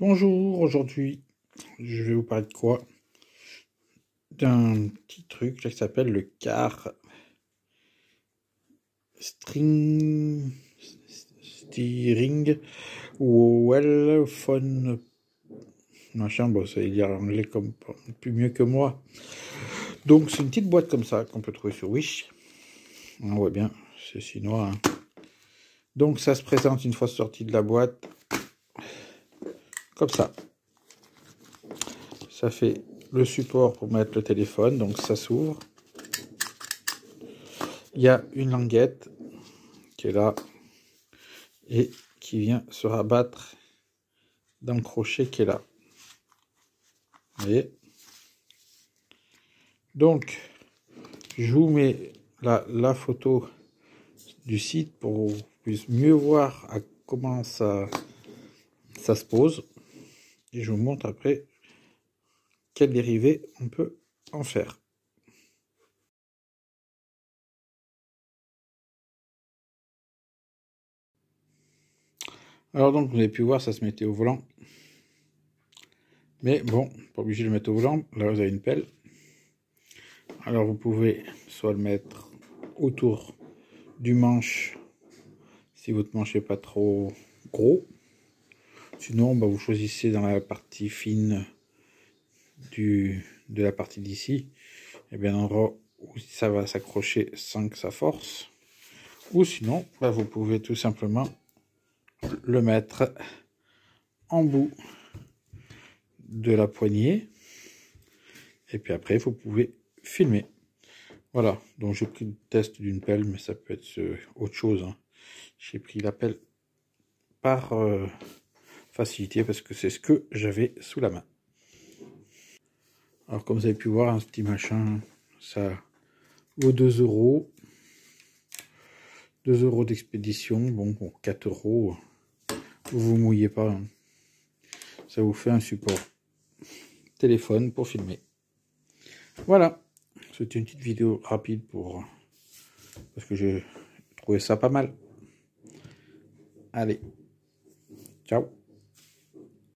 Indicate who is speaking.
Speaker 1: Bonjour, aujourd'hui je vais vous parler de quoi? D'un petit truc qui s'appelle le car string steering well phone machin, bon ça veut dire anglais comme plus mieux que moi. Donc c'est une petite boîte comme ça qu'on peut trouver sur Wish. On voit bien, c'est chinois. Hein. Donc ça se présente une fois sorti de la boîte comme ça. Ça fait le support pour mettre le téléphone, donc ça s'ouvre. Il y a une languette qui est là et qui vient se rabattre d'un crochet qui est là. Vous voyez? Donc, je vous mets la, photo du site pour mieux voir à comment ça, ça se pose. Et je vous montre après quel dérivé on peut en faire. Alors donc, vous avez pu voir, ça se mettait au volant. Mais bon, pas obligé de le mettre au volant. Là, vous avez une pelle. Alors, vous pouvez soit le mettre autour du manche, si votre manche n'est pas trop gros. Sinon, bah, vous choisissez dans la partie fine de la partie d'ici, et eh bien l'endroit où ça va s'accrocher sans que ça force. Ou sinon, bah, vous pouvez tout simplement le mettre en bout de la poignée. Et puis après, vous pouvez filmer. Voilà, donc j'ai pris le test d'une pelle, mais ça peut être euh, autre chose. Hein. J'ai pris la pelle par... Euh, facilité parce que c'est ce que j'avais sous la main. Alors comme vous avez pu voir, un petit machin, ça vaut 2 euros. 2 euros d'expédition, bon pour 4 euros, vous vous mouillez pas. Hein. Ça vous fait un support téléphone pour filmer. Voilà, c'était une petite vidéo rapide pour parce que j'ai trouvé ça pas mal. Allez, ciao